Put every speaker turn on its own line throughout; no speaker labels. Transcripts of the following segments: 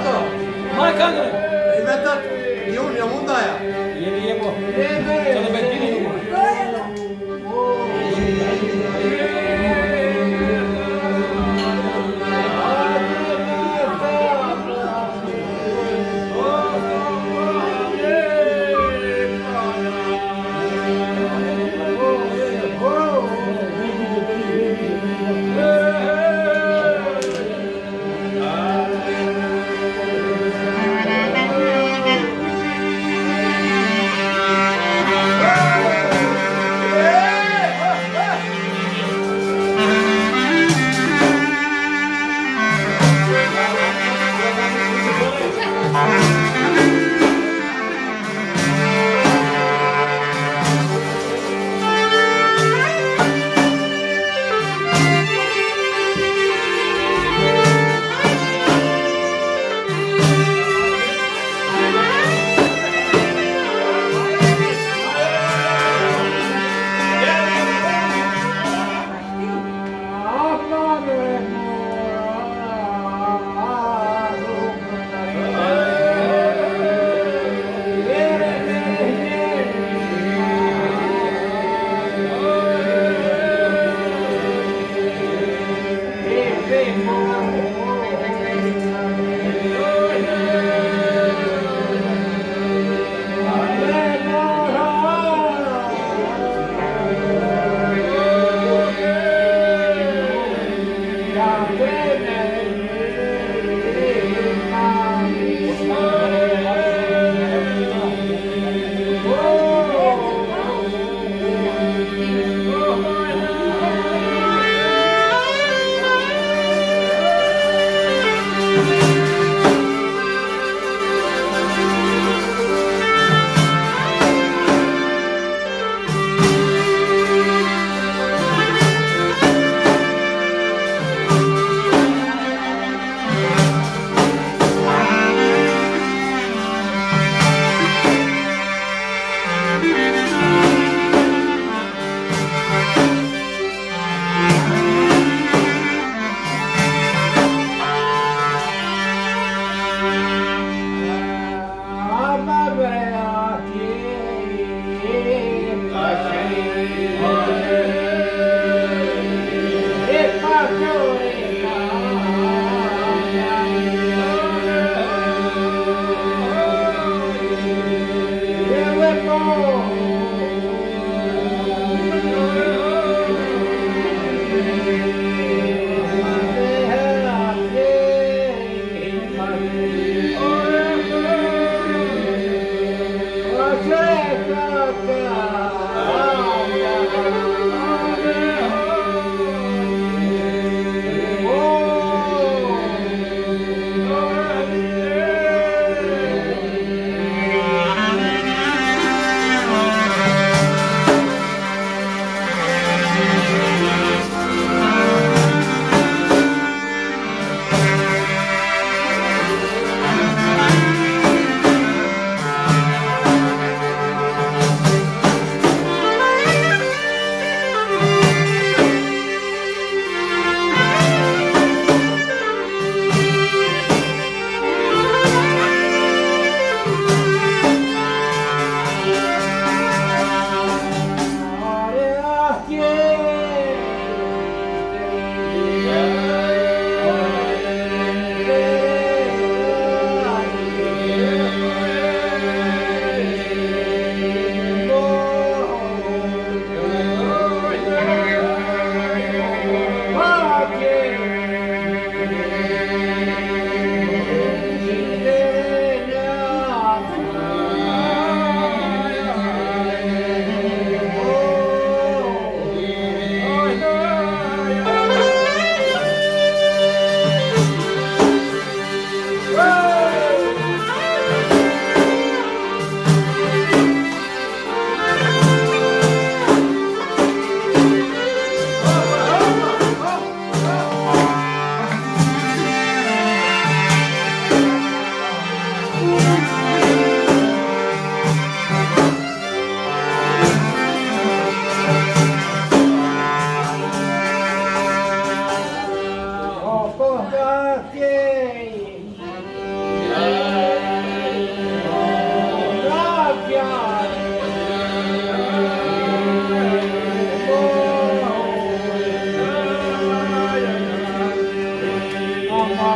と
前考え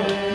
Bye.